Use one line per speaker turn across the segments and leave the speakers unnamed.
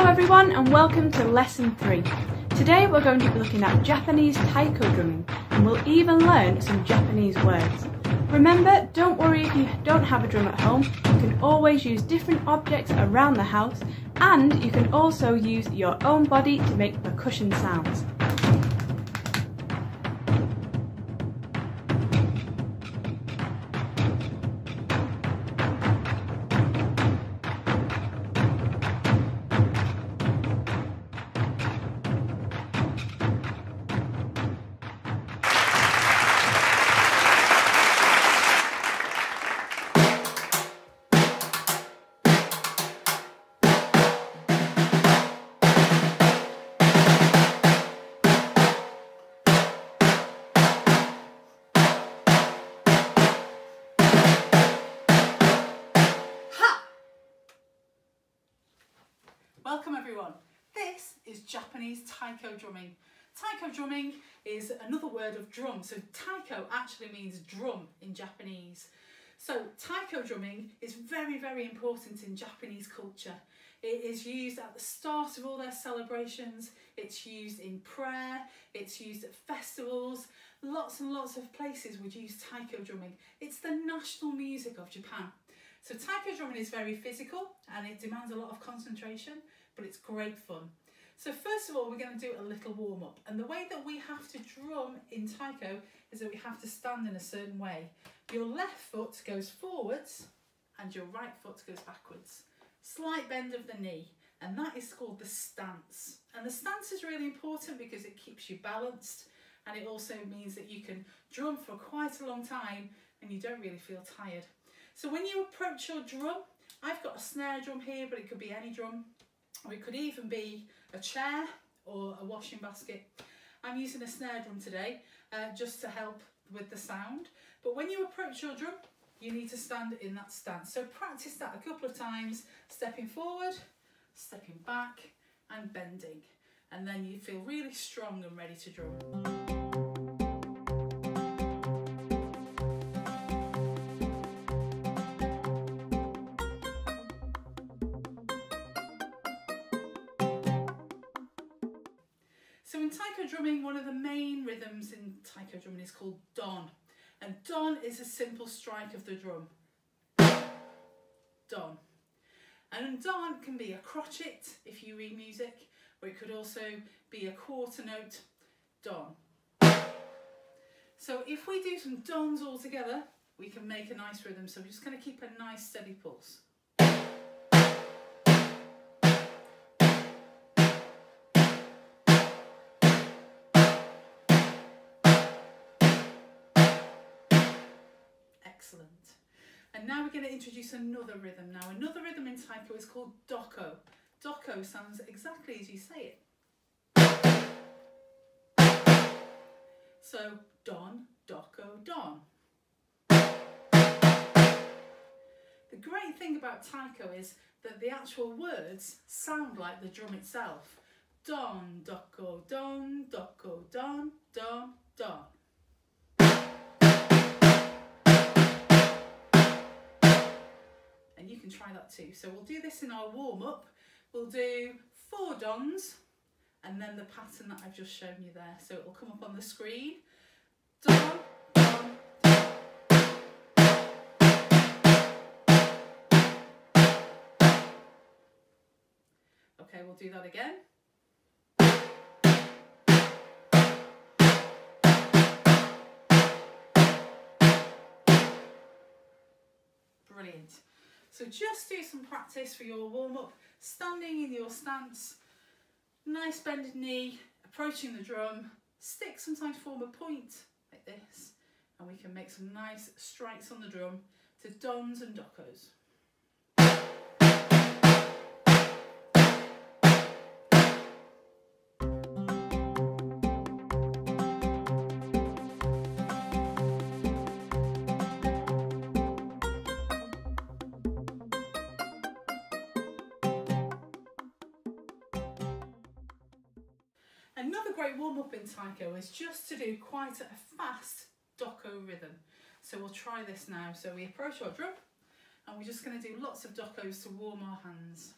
Hello everyone and welcome to lesson 3. Today we're going to be looking at Japanese taiko drumming and we'll even learn some Japanese words. Remember, don't worry if you don't have a drum at home, you can always use different objects around the house and you can also use your own body to make percussion sounds.
Welcome everyone. This is Japanese taiko drumming. Taiko drumming is another word of drum. So taiko actually means drum in Japanese. So taiko drumming is very, very important in Japanese culture. It is used at the start of all their celebrations. It's used in prayer. It's used at festivals. Lots and lots of places would use taiko drumming. It's the national music of Japan. So taiko drumming is very physical and it demands a lot of concentration, but it's great fun. So first of all, we're going to do a little warm up. And the way that we have to drum in taiko is that we have to stand in a certain way. Your left foot goes forwards and your right foot goes backwards. Slight bend of the knee. And that is called the stance. And the stance is really important because it keeps you balanced and it also means that you can drum for quite a long time and you don't really feel tired. So when you approach your drum, I've got a snare drum here, but it could be any drum, or it could even be a chair or a washing basket. I'm using a snare drum today uh, just to help with the sound. But when you approach your drum, you need to stand in that stance. So practice that a couple of times, stepping forward, stepping back and bending. And then you feel really strong and ready to drum. Drumming, one of the main rhythms in taiko drumming is called don. And don is a simple strike of the drum. Don. And don can be a crotchet if you read music, or it could also be a quarter note, don. So if we do some dons all together, we can make a nice rhythm. So we're just going to keep a nice steady pulse. Excellent. And now we're going to introduce another rhythm. Now another rhythm in taiko is called doko. Doko sounds exactly as you say it. So don, doko, don. The great thing about taiko is that the actual words sound like the drum itself. Don, doko, don, doko, don, don, don. Can try that too. So we'll do this in our warm up. We'll do four dons and then the pattern that I've just shown you there. So it will come up on the screen. Don, don. Okay, we'll do that again. So just do some practice for your warm up, standing in your stance, nice bended knee, approaching the drum, sticks sometimes form a point like this, and we can make some nice strikes on the drum to dons and dokos. Another great warm up in taiko is just to do quite a fast doko rhythm. So we'll try this now. So we approach our drum and we're just going to do lots of dokos to warm our hands.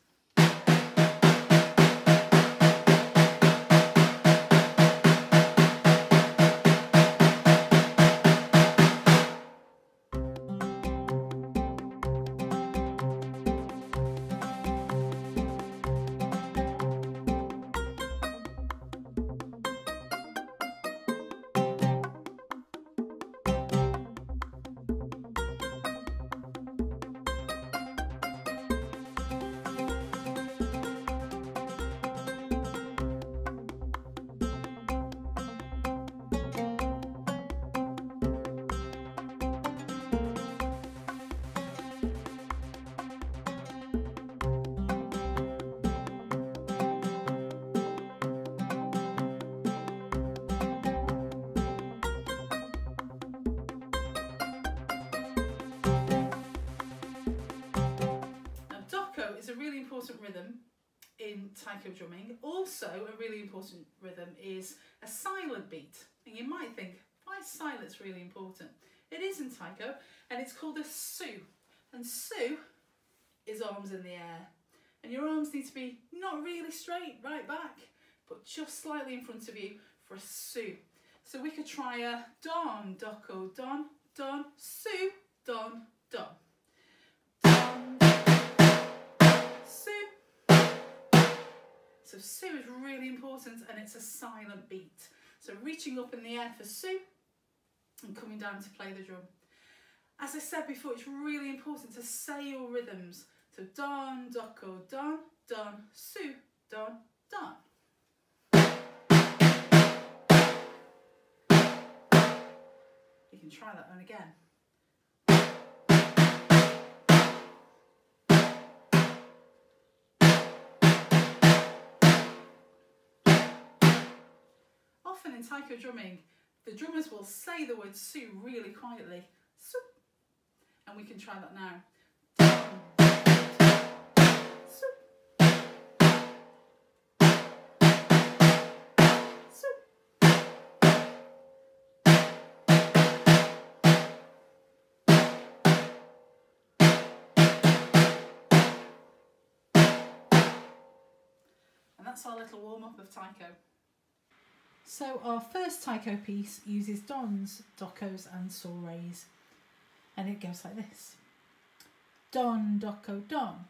Important rhythm in taiko drumming. Also, a really important rhythm is a silent beat. And you might think, why is silence really important? It is in taiko, and it's called a su. And su is arms in the air. And your arms need to be not really straight right back, but just slightly in front of you for a su. So we could try a don, doko, don, don, su, don, don. So su is really important and it's a silent beat. So reaching up in the air for su and coming down to play the drum. As I said before, it's really important to say your rhythms. So don, doko, don, don, su, don, don. You can try that one again. Often in taiko drumming, the drummers will say the word su really quietly. Su. And we can try that now. And that's our little warm up of taiko. So our first taiko piece uses dons, dokos and soreis. And it goes like this. Don, doko, don.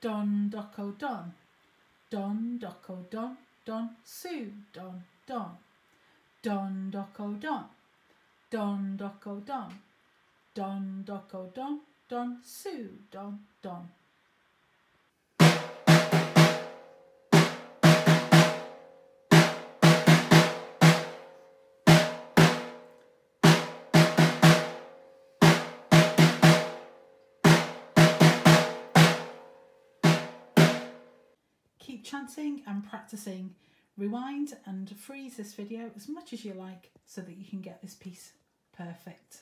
Don, doko, don. Don, doko, don. Don, su, don, don. Don, doko, don. Don, doko, don. Don, doko, don. Don, su, don, don. Keep chanting and practicing. Rewind and freeze this video as much as you like so that you can get this piece perfect.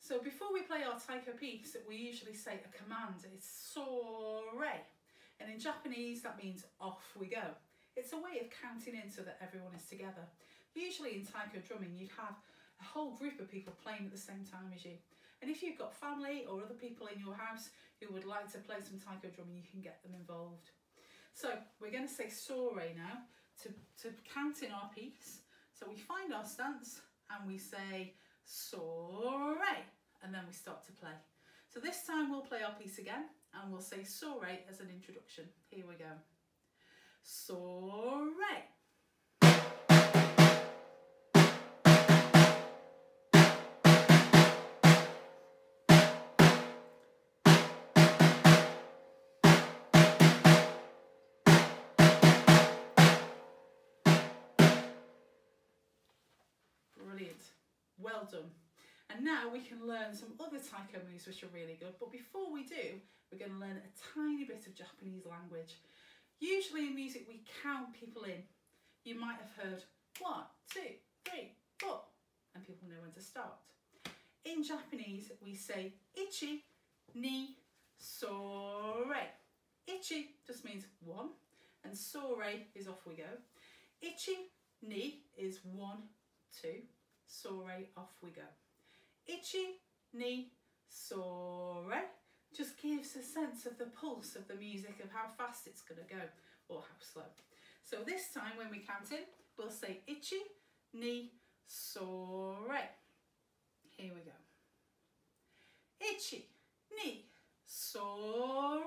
So before we play our taiko piece, we usually say a command. It's sore. And in Japanese, that means off we go. It's a way of counting in so that everyone is together. Usually in taiko drumming, you'd have a whole group of people playing at the same time as you. And if you've got family or other people in your house who would like to play some taiko drumming, you can get them involved. So we're going to say sore now to, to count in our piece. So we find our stance and we say sore and then we start to play. So this time we'll play our piece again and we'll say sore as an introduction. Here we go. Sore. Well done. And now we can learn some other taiko moves which are really good. But before we do, we're going to learn a tiny bit of Japanese language. Usually in music we count people in. You might have heard one, two, three, four, and people know when to start. In Japanese we say ichi, ni, sore. Ichi just means one, and sore is off we go. Ichi, ni is one, two, sore, off we go. Ichi, ni, sore just gives a sense of the pulse of the music, of how fast it's going to go or how slow. So this time when we count in, we'll say ichi, ni, sore. Here we go. Ichi, ni, sore.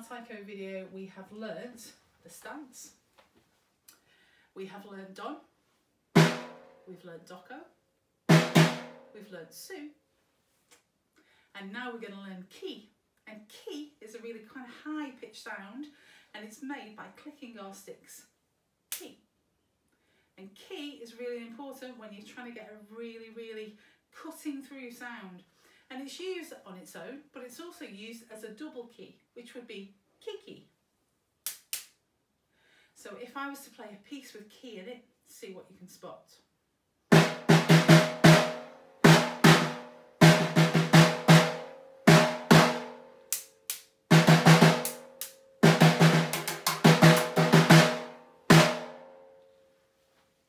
Our taiko video we have learnt the stance, we have learned don, we've learned doko, we've learned su, And now we're going to learn key. And key is a really kind of high pitched sound and it's made by clicking our sticks. Key. And key is really important when you're trying to get a really, really cutting through sound. And it's used on its own, but it's also used as a double key, which would be kiki. So if I was to play a piece with key in it, see what you can spot.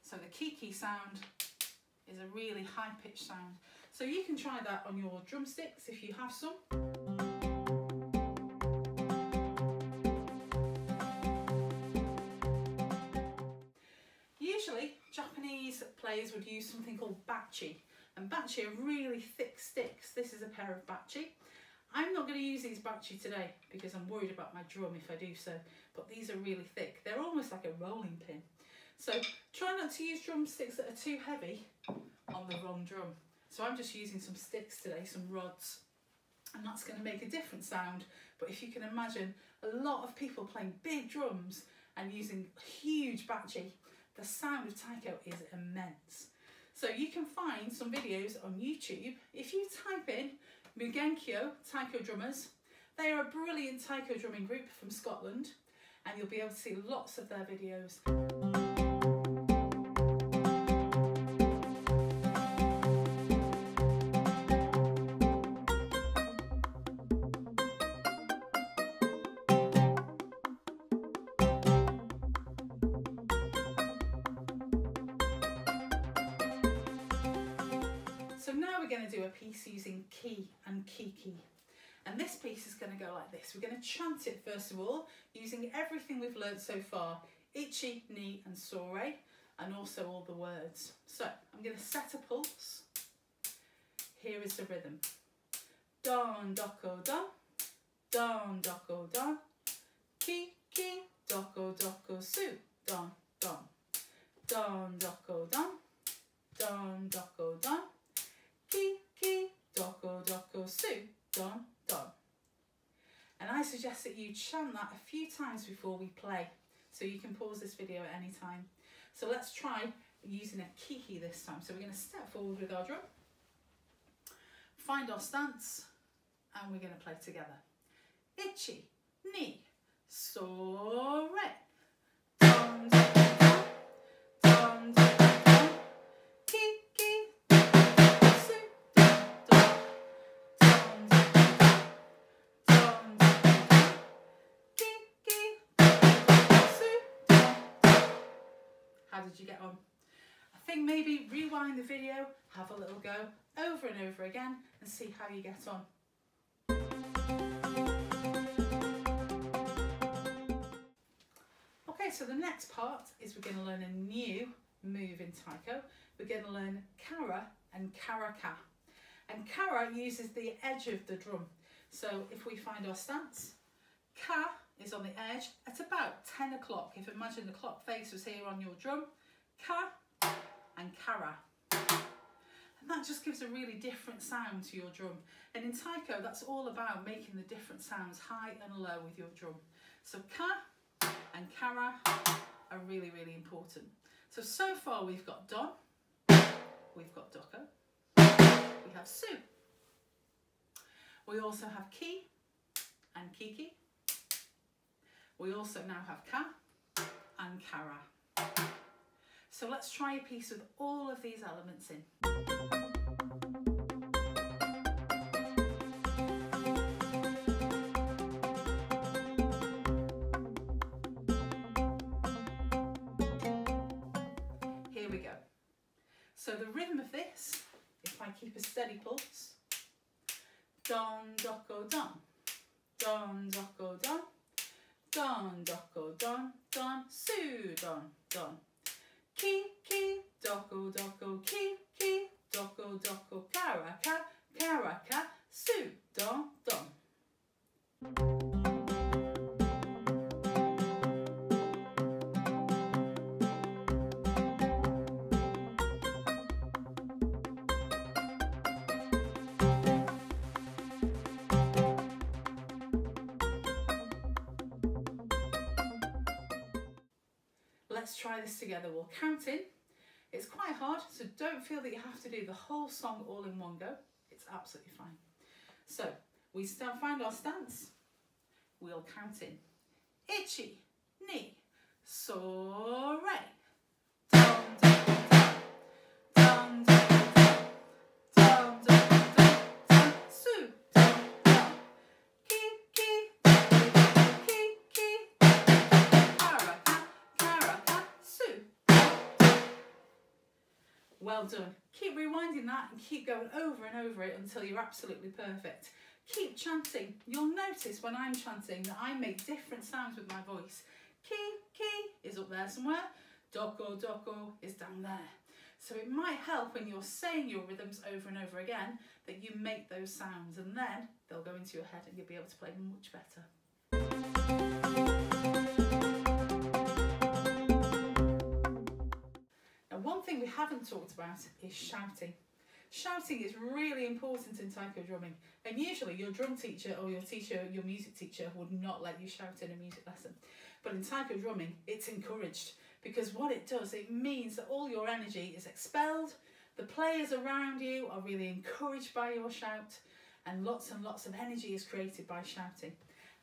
So the kiki sound is a really high pitched sound. So you can try that on your drumsticks if you have some. Usually Japanese players would use something called bachi and bachi are really thick sticks. This is a pair of bachi. I'm not going to use these bachi today because I'm worried about my drum if I do so, but these are really thick. They're almost like a rolling pin. So try not to use drumsticks that are too heavy on the wrong drum. So I'm just using some sticks today, some rods, and that's going to make a different sound. But if you can imagine a lot of people playing big drums and using huge bachi, the sound of taiko is immense. So you can find some videos on YouTube. If you type in Mugenkyo Taiko Drummers, they are a brilliant taiko drumming group from Scotland and you'll be able to see lots of their videos. We're going to do a piece using ki and kiki. And this piece is going to go like this. We're going to chant it first of all, using everything we've learned so far, ichi, ni and sore, and also all the words. So I'm going to set a pulse. Here is the rhythm. Don, doko, don, don, doko, don, ki, ki, doko, doko, su, don, don, don, doko, don, don, doko, don, ki, ki, doko, doko, su, don, don. And I suggest that you chant that a few times before we play. So you can pause this video at any time. So let's try using a kiki this time. So we're going to step forward with our drum, find our stance, and we're going to play together. Ichi, ni, so, How did you get on? I think maybe rewind the video, have a little go over and over again and see how you get on. Okay, so the next part is we're going to learn a new move in Taiko. We're going to learn Kara and Karaka. And Kara uses the edge of the drum. So if we find our stance, Ka is on the edge at about 10 o'clock. If imagine the clock face was here on your drum, Ka and Kara. And that just gives a really different sound to your drum. And in Taiko, that's all about making the different sounds high and low with your drum. So Ka and Kara are really, really important. So, so far we've got Don, we've got Doko, we have Su. We also have Ki and Kiki. We also now have Ka and Kara. So let's try a piece with all of these elements in. Here we go. So the rhythm of this, if I keep a steady pulse, don, doko, don, don, doko, don, don, doko, don, don, su, don, don, ki, ki, doko, doko, ki, ki, doko, doko, kara, ka, kara, ka, su, don, don. This together. We'll count in. It's quite hard, so don't feel that you have to do the whole song all in one go. It's absolutely fine. So we start, find our stance. We'll count in. Ichi, ni, so, Well done. Keep rewinding that and keep going over and over it until you're absolutely perfect. Keep chanting. You'll notice when I'm chanting that I make different sounds with my voice. Ki, ki is up there somewhere. Doko, doko is down there. So it might help when you're saying your rhythms over and over again that you make those sounds and then they'll go into your head and you'll be able to play much better. Thing we haven't talked about is shouting. Shouting is really important in taiko drumming and usually your drum teacher or your teacher, your music teacher would not let you shout in a music lesson. But in taiko drumming it's encouraged because what it does, it means that all your energy is expelled, the players around you are really encouraged by your shout and lots and lots of energy is created by shouting.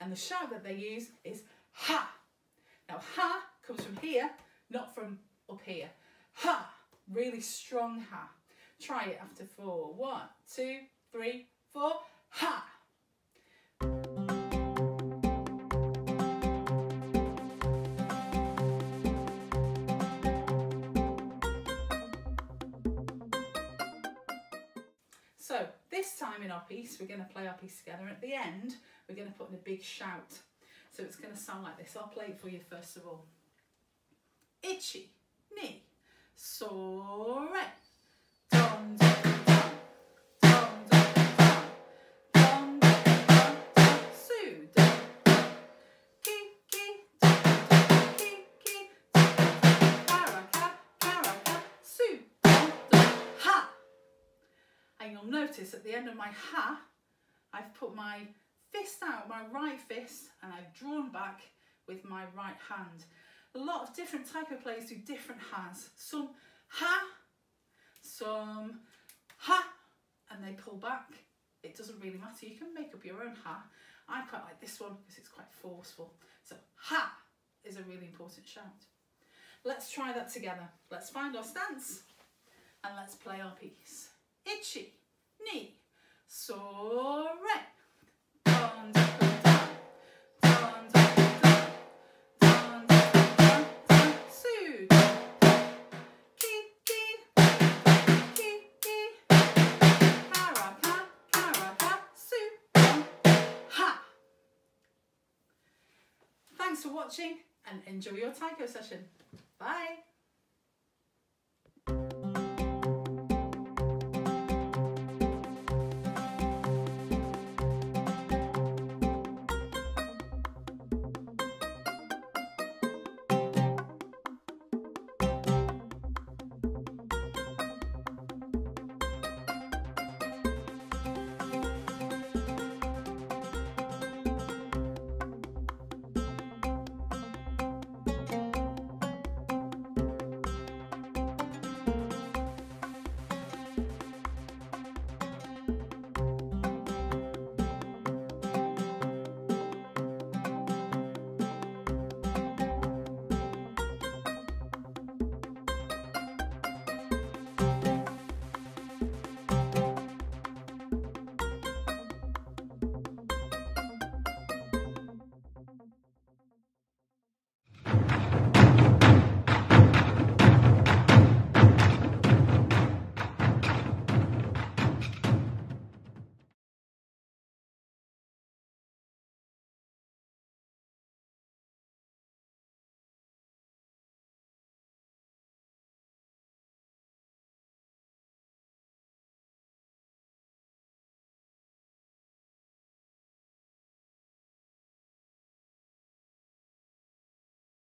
And the shout that they use is ha. Now ha comes from here, not from up here. Ha, really strong ha. Try it after four. One, two, three, four. Ha! So this time in our piece, we're going to play our piece together. At the end, we're going to put in a big shout. So it's going to sound like this. I'll play it for you first of all. Ichi, ni, so, re. Dum, dum! And you'll notice at the end of my ha, I've put my fist out, my right fist, and I've drawn back with my right hand. A lot of different type of players do different has. Some ha, some ha, and they pull back. It doesn't really matter. You can make up your own ha. I quite like this one because it's quite forceful. So ha is a really important shout. Let's try that together. Let's find our stance and let's play our piece. Ichi, ni, so, re. Thanks for watching and enjoy your taiko session. Bye!